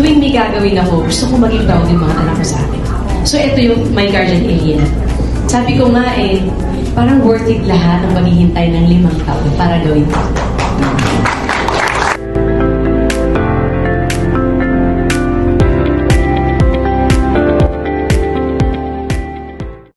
tuwing may gagawin ako, gusto ko maging proud yung mga anak ko sa akin. So ito yung my guardian alien. Sabi ko nga eh, parang worth it lahat ng maghihintay ng limang taon para gawin ko.